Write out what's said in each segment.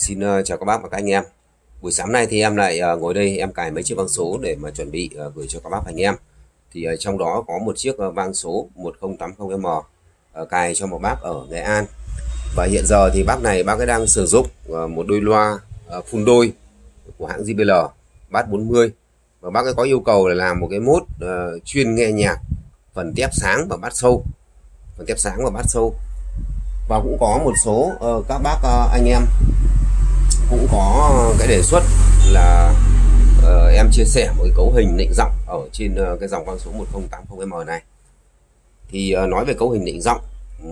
Xin uh, chào các bác và các anh em. Buổi sáng nay thì em lại uh, ngồi đây em cài mấy chiếc vang số để mà chuẩn bị uh, gửi cho các bác anh em. Thì uh, trong đó có một chiếc uh, vang số 1080M uh, cài cho một bác ở Nghệ An. Và hiện giờ thì bác này bác ấy đang sử dụng uh, một đôi loa uh, đôi của hãng JBL Bass 40 và bác ấy có yêu cầu là làm một cái mốt uh, chuyên nghe nhạc phần tép sáng và bát sâu phần tép sáng và bát sâu và cũng có một số uh, các bác uh, anh em cũng có ờ, cái đề xuất là uh, em chia sẻ một cái cấu hình định giọng ở trên uh, cái dòng con số 1080M này. Thì uh, nói về cấu hình định giọng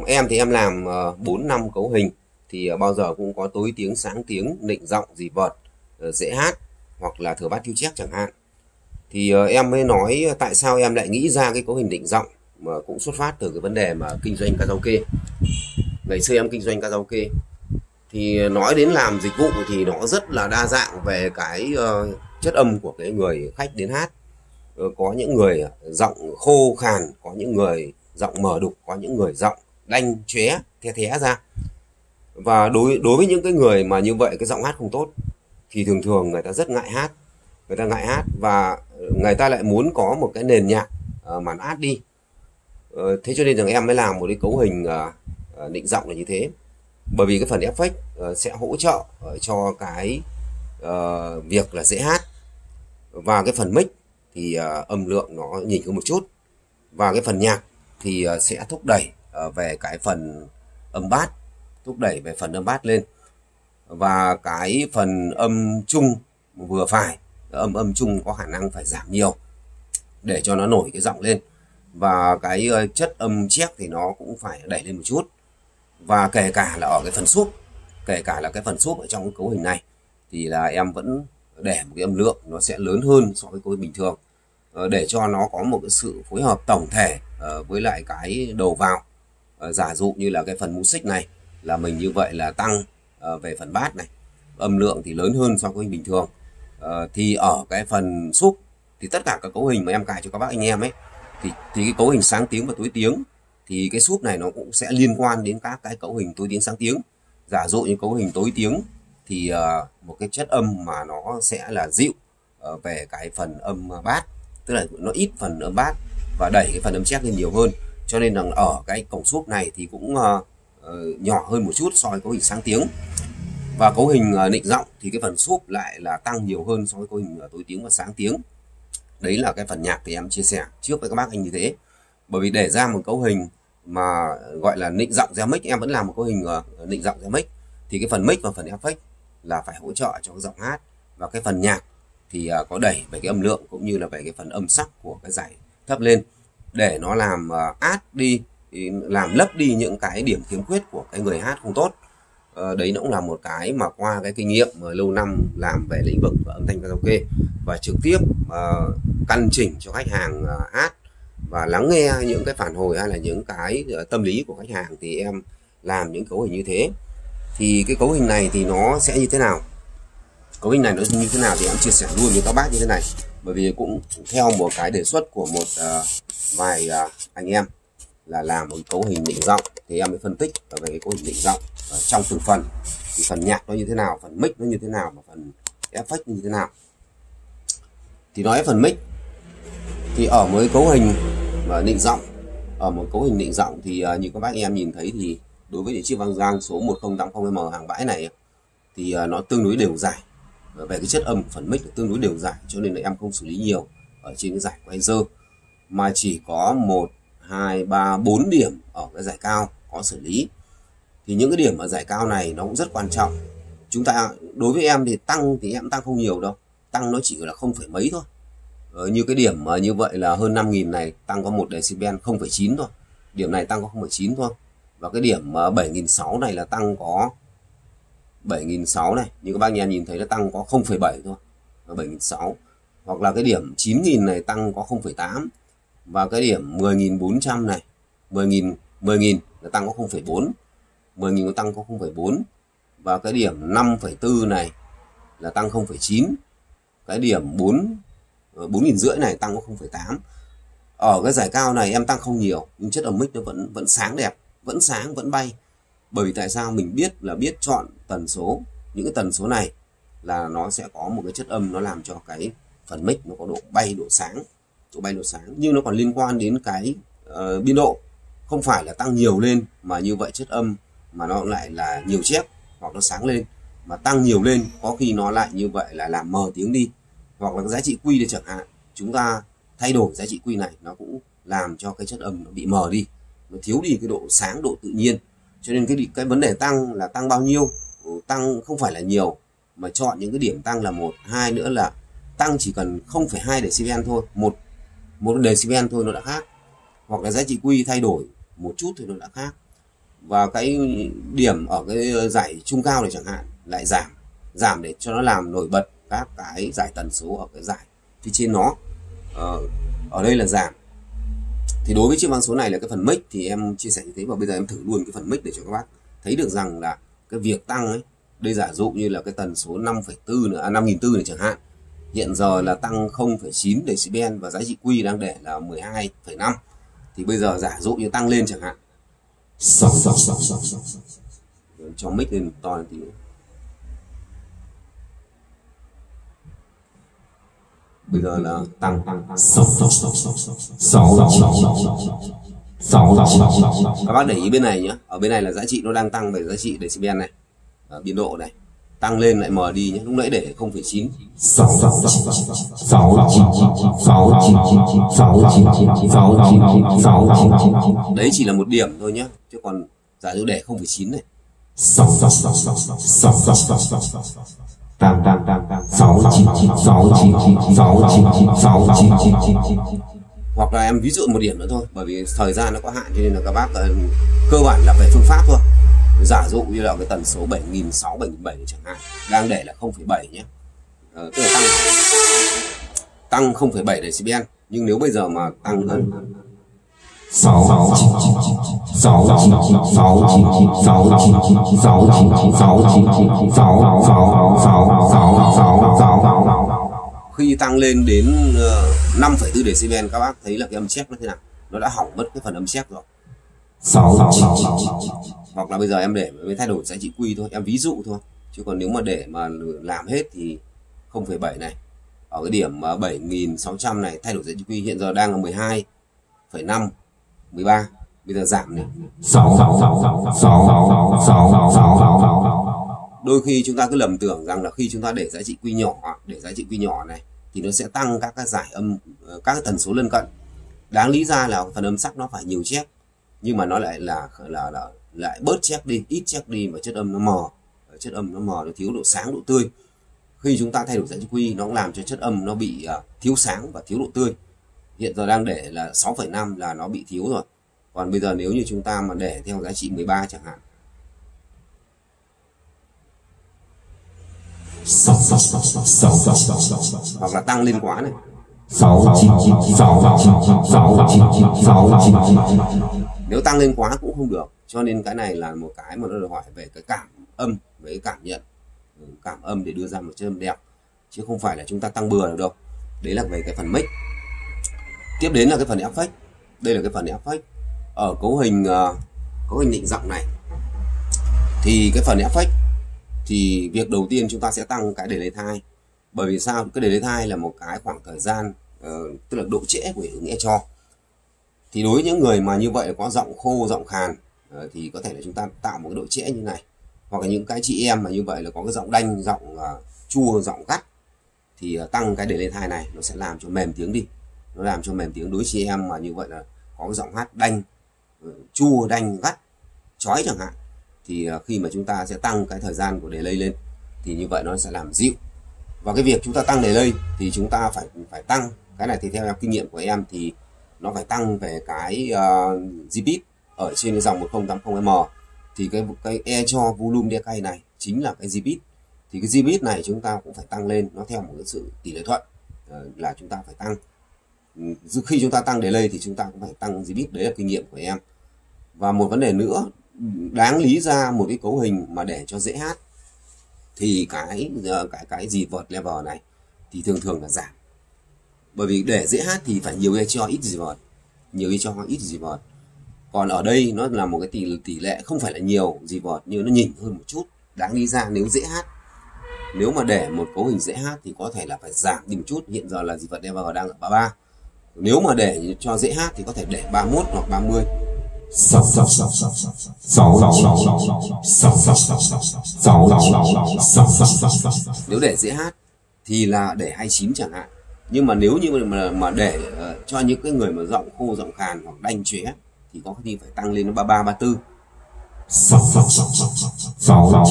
em thì em làm uh, 4 năm cấu hình thì uh, bao giờ cũng có tối tiếng sáng tiếng định giọng gì vợt uh, dễ hát hoặc là thừa bát tiêu chép chẳng hạn. Thì uh, em mới nói tại sao em lại nghĩ ra cái cấu hình định giọng mà cũng xuất phát từ cái vấn đề mà kinh doanh karaoke. Ngày xưa em kinh doanh karaoke thì nói đến làm dịch vụ thì nó rất là đa dạng về cái uh, chất âm của cái người khách đến hát. Uh, có những người giọng khô khàn có những người giọng mở đục có những người giọng đanh chóe the thé ra. Và đối đối với những cái người mà như vậy cái giọng hát không tốt thì thường thường người ta rất ngại hát. Người ta ngại hát và người ta lại muốn có một cái nền nhạc ờ, uh, mà hát át đi. Uh, thế cho nên rằng em mới làm một cái cấu hình uh, định giọng là như thế bởi vì cái phần effect uh, ờ, sẽ hỗ trợ uh, cho cái uh, việc là dễ hát. Và cái phần mic thì uh, âm lượng nó nhìn hơn một chút. Và cái phần nhạc thì uh, sẽ thúc đẩy uh, về cái phần âm bát thúc đẩy về phần âm bát lên. Và cái phần âm chung vừa phải âm âm chung có khả năng phải giảm nhiều để cho nó nổi cái giọng lên. Và cái chất âm chép thì nó cũng phải đẩy lên một chút và kể cả là ở cái phần súp kể cả là cái phần súp ở trong cái cấu hình này, thì là em vẫn để một cái âm lượng nó sẽ lớn hơn so với cấu hình bình thường. Ờ, để cho nó có một cái sự phối hợp tổng thể ờ, với lại cái đầu vào. Ờ, giả dụ như là cái phần music này, là mình như vậy là tăng về phần bát này. Âm lượng thì lớn hơn so với bình thường. Thì ở cái phần súp thì tất cả các cấu hình mà em cài cho các bác anh em ấy, thì thì cái cấu hình sáng tiếng và tối tiếng thì cái súp này nó cũng sẽ liên quan đến các cái cấu hình tối tiếng sáng tiếng. Giả dụ như cấu hình tối tiếng thì uh, một cái chất âm mà nó sẽ là dịu uh, về cái phần âm bát tức là nó ít phần âm bát và đẩy cái phần âm chép lên nhiều hơn. Cho nên rằng ở cái cổng súp này thì cũng uh, uh, nhỏ hơn một chút so với cấu hình sáng tiếng. Và cấu hình uh, định giọng thì cái phần súp lại là tăng nhiều hơn so với cấu hình uh, tối tiếng và sáng tiếng. Đấy là cái phần nhạc thì em chia sẻ trước với các bác anh như thế. Bởi vì để ra một cấu hình mà gọi là định giọng ra mic. Em vẫn làm một cấu hình ờ, uh, định giọng ra mic. Thì cái phần mic và phần effect là phải hỗ trợ cho cái giọng hát. Và cái phần nhạc thì uh, có đẩy về cái âm lượng cũng như là về cái phần âm sắc của cái giải thấp lên. Để nó làm ờ, uh, át đi làm lấp đi những cái điểm khiếm khuyết của cái người hát không tốt. Đấy nó cũng là một cái mà qua cái kinh nghiệm mà lâu năm làm về lĩnh vực và âm thanh karaoke. Và trực tiếp uh, căn chỉnh cho khách hàng uh, hát và lắng nghe những cái phản hồi hay là những cái ờ, tâm lý của khách hàng thì em làm những cấu hình như thế. Thì cái cấu hình này thì nó sẽ như thế nào? Cấu hình này nó như thế nào thì em chia sẻ luôn với các bác như thế này. Bởi vì cũng theo một cái đề xuất của một uh, vài uh, anh em là làm một cấu hình định giọng thì em mới phân tích về cái cấu hình định giọng trong từng phần thì phần nhạc nó như thế nào phần mic nó như thế nào và phần effect như thế nào. Thì nói phần mic thì ở mới cấu hình và định giọng ở một cấu hình định giọng thì uh, như các bác em nhìn thấy thì đối với chiếc vang giang số 1080M hàng bãi này thì uh, nó tương đối đều dài về cái chất âm phần mic tương đối đều dài cho nên là em không xử lý nhiều ở trên cái giải quay dơ mà chỉ có một hai ba bốn điểm ở cái giải cao có xử lý. Thì những cái điểm ở giải cao này nó cũng rất quan trọng. Chúng ta đối với em thì tăng thì em tăng không nhiều đâu. Tăng nó chỉ là không phải mấy thôi ờ, như cái điểm mà như vậy là hơn 5.000 này tăng có 1 decibel 0,9 thôi. Điểm này tăng có 0,9 thôi. Và cái điểm 7.600 này là tăng có 7.600 này. Như các bác nhà nhìn thấy nó tăng có 0,7 thôi. 7.600 hoặc là cái điểm 9.000 này tăng có 0,8 và cái điểm 10.400 này 10.000 10.000 là tăng có 0,4 10.000 nó tăng có 0,4 và cái điểm 5,4 này là tăng 0,9 cái điểm 4 Ờ, 4.000 rưỡi này tăng có 0,8 ở cái giải cao này em tăng không nhiều nhưng chất âm mic nó vẫn vẫn sáng đẹp vẫn sáng vẫn bay. Bởi vì tại sao? Mình biết là biết chọn tần số. Những cái tần số này là nó sẽ có một cái chất âm nó làm cho cái phần mic nó có độ bay độ sáng độ bay độ sáng. Nhưng nó còn liên quan đến cái uh, biên độ. Không phải là tăng nhiều lên mà như vậy chất âm mà nó lại là nhiều chép hoặc nó sáng lên. Mà tăng nhiều lên có khi nó lại như vậy là làm mờ tiếng đi hoặc là cái giá trị quy để chẳng hạn chúng ta thay đổi giá trị quy này nó cũng làm cho cái chất âm nó bị mờ đi nó thiếu đi cái độ sáng độ tự nhiên. Cho nên cái cái vấn đề tăng là tăng bao nhiêu? Ừ, tăng không phải là nhiều mà chọn những cái điểm tăng là một. Hai nữa là tăng chỉ cần 0,2 decibel thôi một một decibel thôi nó đã khác. Hoặc là giá trị quy thay đổi một chút thì nó đã khác. Và cái điểm ở cái giải trung cao này chẳng hạn lại giảm giảm để cho nó làm nổi bật các cái giải tần số ở cái giải phía trên nó. Ờ, ở đây là giảm. Thì đối với chiếc vang số này là cái phần mic thì em chia sẻ như thế và bây giờ em thử luôn cái phần mic để cho các bác thấy được rằng là cái việc tăng ấy đây giả dụ như là cái tần số 5,4 nữa à, 5.400 này chẳng hạn. Hiện giờ là tăng 0,9 decibel và giá trị quy đang để là 12,5 thì bây giờ giả dụ như tăng lên chẳng hạn. Cho mic lên to tí bây giờ là tăng sáu sáu sáu sáu sáu sáu sáu sáu sáu các bác để ý bên này nhé ở bên này là giá trị nó đang tăng về giá trị decibel này à, biên độ này tăng lên lại mờ đi nhé lúc nãy để 0,9 đấy chỉ là một điểm thôi nhé chứ còn giả dụ để 0,9 này sáu sáu sáu sáu sáu sáu hoặc là em ví dụ một điểm nữa thôi bởi vì thời gian nó có hạn cho nên là các bác ờ, cơ bản là về phương pháp thôi. Giả dụ như là cái tần số 7006 7007 chẳng hạn đang để là 0,7 nhé. Ờ, tức là tăng. Tăng 0,7 decibel. Nhưng nếu bây giờ mà tăng hơn sáu sáu khi tăng lên đến ờ, 5,4 decibel các bác thấy là cái âm xét nó thế nào? Nó đã hỏng mất cái phần âm xét rồi. Sáu hoặc là bây giờ em để mới thay đổi giá trị quy thôi em ví dụ thôi. Chứ còn nếu mà để mà làm hết thì 0,7 này. Ở cái điểm 7.600 này thay đổi giá trị quy hiện giờ đang là 12,5 13 bây giờ giảm này 6 6 6 6 6 6 đôi khi chúng ta cứ lầm tưởng rằng là khi chúng ta để giá trị quy nhỏ để giá trị quy nhỏ này thì nó sẽ tăng các cái giải âm các cái tần số lân cận đáng lý ra là phần âm sắc nó phải nhiều chép nhưng mà nó lại là là, là lại bớt chép đi ít chép đi và chất âm nó mờ chất âm nó mờ nó thiếu độ sáng độ tươi khi chúng ta thay đổi giá trị quy nó cũng làm cho chất âm nó bị uh, thiếu sáng và thiếu độ tươi hiện giờ đang để là 6,5 là nó bị thiếu rồi còn bây giờ nếu như chúng ta mà để theo giá trị 13 chẳng hạn hoặc là tăng lên quá này nếu tăng lên quá cũng không được cho nên cái này là một cái mà nó đòi hỏi về cái cảm âm với cảm nhận cảm âm để đưa ra một chất âm đẹp chứ không phải là chúng ta tăng bừa được đâu đấy là về cái phần mic tiếp đến là cái phần effect đây là cái phần effect ở ờ, cấu hình uh, cấu hình định giọng này. Thì cái phần effect thì việc đầu tiên chúng ta sẽ tăng cái delay thai bởi vì sao? Cái delay thai là một cái khoảng thời gian uh, tức là độ trễ của hiệu ứng cho. Thì đối với những người mà như vậy có giọng khô giọng khàn uh, thì có thể là chúng ta tạo một cái độ trễ như này. Hoặc là những cái chị em mà như vậy là có cái giọng đanh giọng uh, chua giọng gắt thì uh, tăng cái delay thai này nó sẽ làm cho mềm tiếng đi nó làm cho mềm tiếng đối chị em mà như vậy là có cái giọng hát đanh ừ, chua đanh gắt chói chẳng hạn. Thì à, khi mà chúng ta sẽ tăng cái thời gian của delay lên thì như vậy nó sẽ làm dịu. Và cái việc chúng ta tăng delay thì chúng ta phải phải tăng. Cái này thì theo kinh nghiệm của em thì nó phải tăng về cái uh, ở trên cái dòng 1080m thì cái cái e cho volume decay này chính là cái Gbit thì cái Gbit này chúng ta cũng phải tăng lên nó theo một cái sự tỷ lệ thuận uh, là chúng ta phải tăng khi chúng ta tăng delay thì chúng ta cũng phải tăng Gbit đấy là kinh nghiệm của em. Và một vấn đề nữa, đáng lý ra một cái cấu hình mà để cho dễ hát, thì cái ờ, cái cái gì vợt level này thì thường thường là giảm. Bởi vì để dễ hát thì phải nhiều cho ít gì vợt nhiều cho ít gì vợt còn ở đây nó là một cái tỷ tỷ lệ không phải là nhiều gì vợt nhưng nó nhỉnh hơn một chút. Đáng lý ra nếu dễ hát, nếu mà để một cấu hình dễ hát thì có thể là phải giảm đi một chút. Hiện giờ là gì vật level đang ở 33 nếu mà để cho dễ hát thì có thể để 31 hoặc 30 sáu sáu sáu sáu sáu sáu sáu sáu sáu sáu sáu sáu sáu sáu sáu nếu để dễ hát thì là để 29 chẳng hạn nhưng mà nếu như mà mà để uh, cho những cái người mà giọng khô giọng khàn hoặc đanh chế thì có khi phải tăng lên nó 33 34 sáu sáu sáu sáu sáu sáu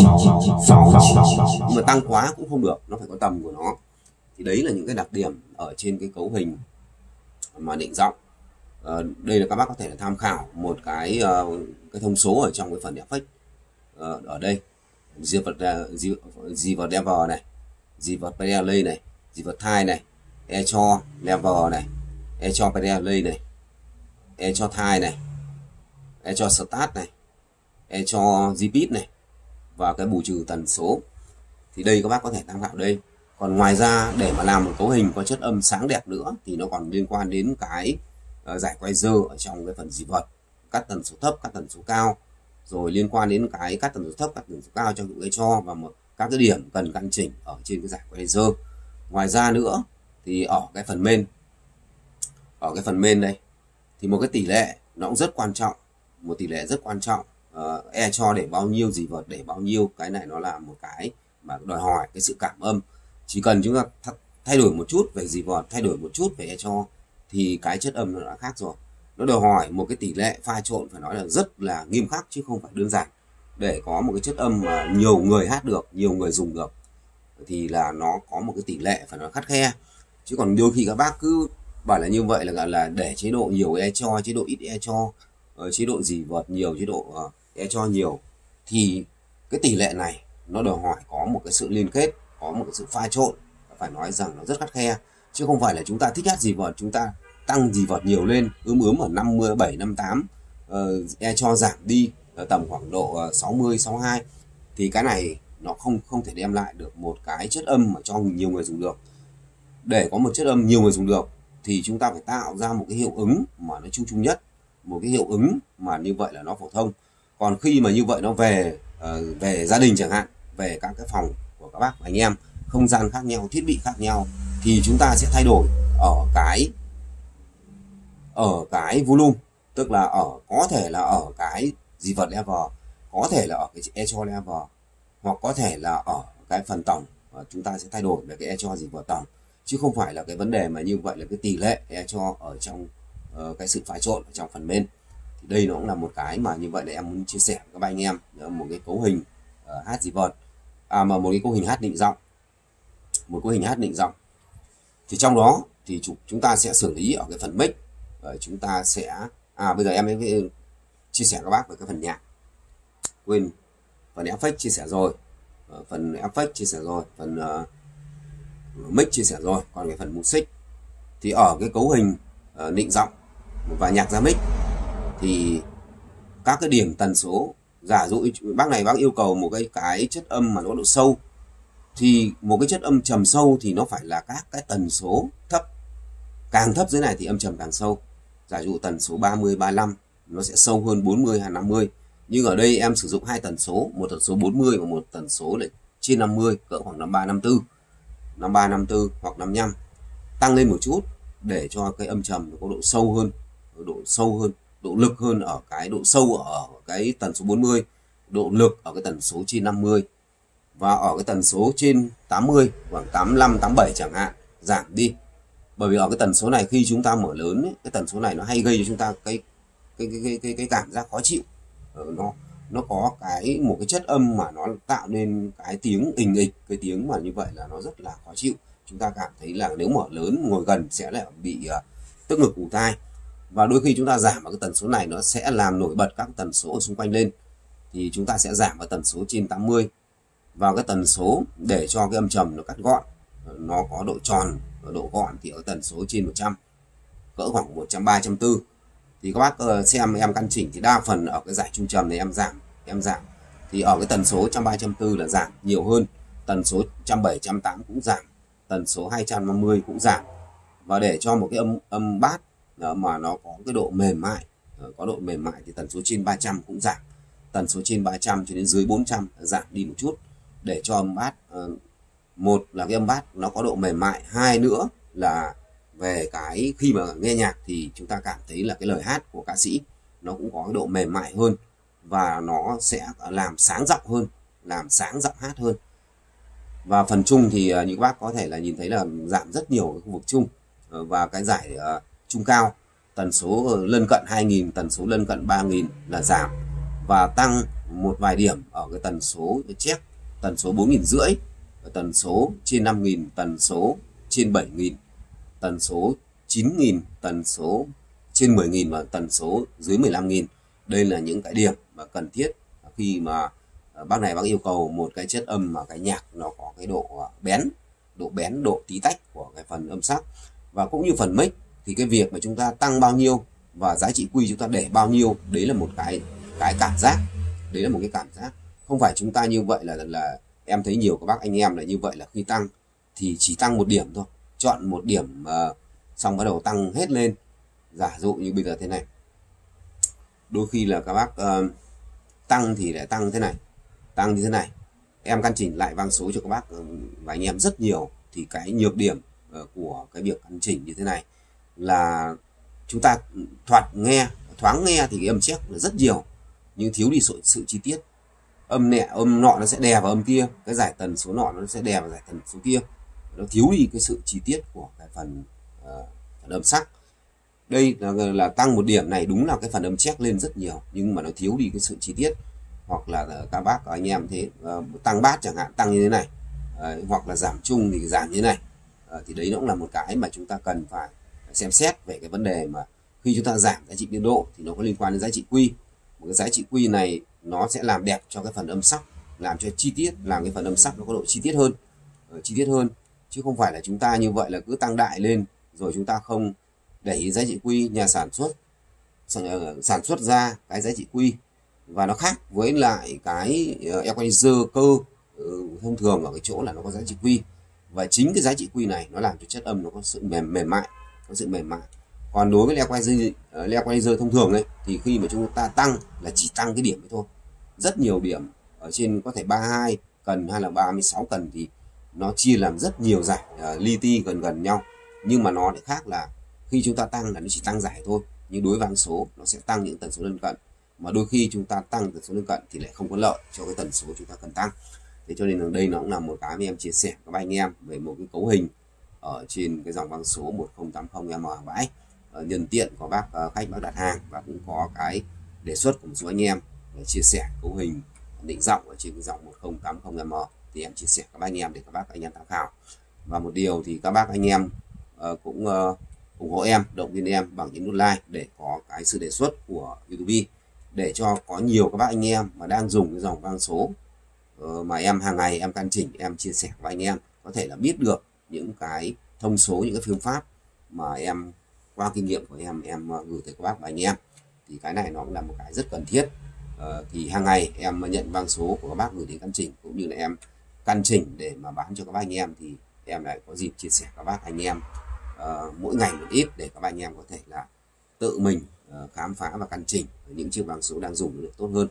sáu sáu sáu nhưng mà tăng quá cũng không được nó phải có tầm của nó thì đấy là những cái đặc điểm ở trên cái cấu hình mà định giọng. Ờ, đây là các bác có thể là tham khảo một cái uh, cái thông số ở trong cái phần effect uh, ờ, ở đây di vật ờ, di, vật level này gì vật pedal này gì vật thai này e cho level này e cho pedal này e cho thai này e cho start này e cho repeat này và cái bù trừ tần số. Thì đây các bác có thể tham khảo đây còn ngoài ra để mà làm một cấu hình có chất âm sáng đẹp nữa thì nó còn liên quan đến cái uh, giải quay dơ ở trong cái phần dị vật. Cắt tần số thấp cắt tần số cao. Rồi liên quan đến cái cắt tần số thấp cắt tần số cao trong những cái cho và một các cái điểm cần căn chỉnh ở trên cái giải quay dơ. Ngoài ra nữa thì ở cái phần main ở cái phần main đây thì một cái tỷ lệ nó cũng rất quan trọng một tỷ lệ rất quan trọng. Uh, e cho để bao nhiêu gì vật để bao nhiêu cái này nó là một cái mà đòi hỏi cái sự cảm âm chỉ cần chúng ta thay đổi một chút về gì vọt, thay đổi một chút về e cho thì cái chất âm nó đã khác rồi. Nó đòi hỏi một cái tỷ lệ pha trộn phải nói là rất là nghiêm khắc chứ không phải đơn giản. Để có một cái chất âm mà nhiều người hát được nhiều người dùng được thì là nó có một cái tỷ lệ phải nói khắt khe. Chứ còn đôi khi các bác cứ bảo là như vậy là là để chế độ nhiều e cho chế độ ít e cho ờ, chế độ gì vợt nhiều chế độ ờ, e cho nhiều thì cái tỷ lệ này nó đòi hỏi có một cái sự liên kết có một sự pha trộn phải nói rằng nó rất khắt khe. Chứ không phải là chúng ta thích hát gì vợt chúng ta tăng gì vợt nhiều lên ướm ướm ở 57 58 uh, e cho giảm đi ở tầm khoảng độ ờ, 60 62 thì cái này nó không không thể đem lại được một cái chất âm mà cho nhiều người dùng được. Để có một chất âm nhiều người dùng được thì chúng ta phải tạo ra một cái hiệu ứng mà nó chung chung nhất. Một cái hiệu ứng mà như vậy là nó phổ thông. Còn khi mà như vậy nó về uh, về gia đình chẳng hạn về các cái phòng của các bác anh em không gian khác nhau thiết bị khác nhau thì chúng ta sẽ thay đổi ở cái ở cái volume. Tức là ở có thể là ở cái gì vật level có thể là ở cái echo level hoặc có thể là ở cái phần tổng. Và chúng ta sẽ thay đổi về cái echo gì vật tổng. Chứ không phải là cái vấn đề mà như vậy là cái tỷ lệ echo ở trong uh, cái sự pha trộn ở trong phần bên. Thì đây nó cũng là một cái mà như vậy là em muốn chia sẻ với các anh em. Một cái cấu hình uh, hát gì vật à mà một cái cấu hình hát định giọng. Một cấu hình hát định giọng. Thì trong đó thì chúng ta sẽ xử lý ở cái phần mic. Rồi chúng ta sẽ à bây giờ em mới chia sẻ các bác về cái phần nhạc. Quên phần effect ờ, chia sẻ rồi. Phần effect chia sẻ rồi. Phần uh, mic chia sẻ rồi. Còn cái phần music. Thì ở cái cấu hình uh, định giọng và nhạc ra mic thì các cái điểm tần số giả dụ bác này bác yêu cầu một cái cái chất âm mà nó độ sâu, thì một cái chất âm trầm sâu thì nó phải là các cái tần số thấp. Càng thấp dưới này thì âm trầm càng sâu. Giả dụ tần số 30 35 nó sẽ sâu hơn 40 hay 50 nhưng ở đây em sử dụng hai tần số, một tần số 40 và một tần số là trên 50 cỡ khoảng 53 54 53 54 hoặc 55 tăng lên một chút để cho cái âm trầm có độ sâu hơn, độ sâu hơn độ lực hơn ở cái độ sâu ở cái tần số 40 độ lực ở cái tần số trên 50 và ở cái tần số trên 80 khoảng 85 87 chẳng hạn giảm đi. Bởi vì ở cái tần số này khi chúng ta mở lớn ấy, cái tần số này nó hay gây cho chúng ta cái cái cái cái cái, cái cảm giác khó chịu. Ở nó nó có cái một cái chất âm mà nó tạo nên cái tiếng ình ịch cái tiếng mà như vậy là nó rất là khó chịu. Chúng ta cảm thấy là nếu mở lớn ngồi gần sẽ lại bị uh, tức ngực ù tai và đôi khi chúng ta giảm ở cái tần số này, nó sẽ làm nổi bật các tần số ở xung quanh lên. Thì chúng ta sẽ giảm ở tần số trên 80 vào cái tần số để cho cái âm trầm nó cắt gọn, nó có độ tròn và độ gọn thì ở tần số trên 100 cỡ khoảng 130 140 thì các bác ờ, xem em căn chỉnh thì đa phần ở cái giải trung trầm này em giảm em giảm. Thì ở cái tần số 130 140 là giảm nhiều hơn. Tần số 170 180 cũng giảm. Tần số 250 cũng giảm. Và để cho một cái âm âm bát mà nó có cái độ mềm mại. Ờ, có độ mềm mại thì tần số trên 300 cũng giảm. Tần số trên 300 cho đến dưới 400 giảm đi một chút để cho âm bát ờ, một là cái âm bát nó có độ mềm mại, hai nữa là về cái khi mà nghe nhạc thì chúng ta cảm thấy là cái lời hát của ca sĩ nó cũng có cái độ mềm mại hơn và nó sẽ ờ, làm sáng giọng hơn, làm sáng giọng hát hơn. Và phần trung thì như các bác có thể là nhìn thấy là giảm rất nhiều ở khu vực trung và cái giải trung cao, tần số ờ, lân cận 2.000 tần số lân cận 3.000 là giảm và tăng một vài điểm ở cái tần số chép, tần số 4.000 rưỡi, tần số trên 5.000 tần số trên 7.000 tần số 9.000 tần số trên 10.000 và tần số dưới 15.000 đây là những cái điểm mà cần thiết khi mà ờ, bác này bác yêu cầu một cái chất âm mà cái nhạc nó có cái độ ờ, bén độ bén, độ tí tách của cái phần âm sắc và cũng như phần mic thì cái việc mà chúng ta tăng bao nhiêu và giá trị quy chúng ta để bao nhiêu đấy là một cái cái cảm giác. Đấy là một cái cảm giác. Không phải chúng ta như vậy là là em thấy nhiều các bác anh em là như vậy là khi tăng thì chỉ tăng một điểm thôi. Chọn một điểm uh, xong bắt đầu tăng hết lên. Giả dụ như bây giờ thế này. Đôi khi là các bác uh, tăng thì lại tăng thế này tăng như thế này. Em căn chỉnh lại vang số cho các bác ờ, và anh em rất nhiều. Thì cái nhược điểm của cái việc căn chỉnh như thế này là chúng ta thoạt nghe thoáng nghe thì cái âm chép là rất nhiều nhưng thiếu đi sự, sự chi tiết. Âm nẹ âm nọ nó sẽ đè vào âm kia cái giải tần số nọ nó sẽ đè vào giải tần số kia. Nó thiếu đi cái sự chi tiết của cái phần, uh, phần âm sắc. Đây là, là tăng một điểm này đúng là cái phần âm chép lên rất nhiều nhưng mà nó thiếu đi cái sự chi tiết. Hoặc là ờ, các bác các anh em thế uh, tăng bát chẳng hạn tăng như thế này uh, hoặc là giảm chung thì giảm như thế này. Uh, thì đấy nó cũng là một cái mà chúng ta cần phải xem xét về cái vấn đề mà khi chúng ta giảm giá trị biên độ thì nó có liên quan đến giá trị quy. Một cái giá trị quy này nó sẽ làm đẹp cho cái phần âm sắc, làm cho chi tiết, làm cái phần âm sắc nó có độ chi tiết hơn ờ, chi tiết hơn. Chứ không phải là chúng ta như vậy là cứ tăng đại lên rồi chúng ta không để ý giá trị quy nhà sản xuất sản ờ, xuất ra cái giá trị quy. Và nó khác với lại cái ờ, equalizer cơ ừ, thông thường ở cái chỗ là nó có giá trị quy. Và chính cái giá trị quy này nó làm cho chất âm nó có sự mềm mềm mại có sự mềm mại. Còn đối với leo quay dây ờ, leo quay equalizer thông thường ấy thì khi mà chúng ta tăng là chỉ tăng cái điểm thôi. Rất nhiều điểm ở trên có thể 32 cần hay là 36 cần thì nó chia làm rất nhiều giải uh, li ti gần gần nhau. Nhưng mà nó lại khác là khi chúng ta tăng là nó chỉ tăng giải thôi. Nhưng đối với số nó sẽ tăng những tần số lân cận. Mà đôi khi chúng ta tăng tần số lân cận thì lại không có lợi cho cái tần số chúng ta cần tăng. Thế cho nên là đây nó cũng là một cái mà em chia sẻ với các anh em về một cái cấu hình ở trên cái dòng băng số 1080 m bãi. Ờ, nhân tiện có bác ờ, khách bác đặt hàng và cũng có cái đề xuất của một số anh em để chia sẻ cấu hình định giọng ở trên cái dòng 1080 m. Thì em chia sẻ các anh em để các bác anh em tham khảo. Và một điều thì các bác anh em ờ, cũng ờ, ủng hộ em động viên em bằng những nút like để có cái sự đề xuất của YouTube. Để cho có nhiều các bác anh em mà đang dùng cái dòng vang số mà em hàng ngày em căn chỉnh em chia sẻ với anh em có thể là biết được những cái thông số những cái phương pháp mà em qua kinh nghiệm của em em ờ, gửi tới các bác và anh em. Thì cái này nó cũng là một cái rất cần thiết. Ờ, thì hàng ngày em nhận vang số của các bác gửi đến căn chỉnh cũng như là em căn chỉnh để mà bán cho các bác anh em thì em lại có dịp chia sẻ các bác anh em uh, mỗi ngày một ít để các bác anh em có thể là tự mình uh, khám phá và căn chỉnh những chiếc vàng số đang dùng được tốt hơn.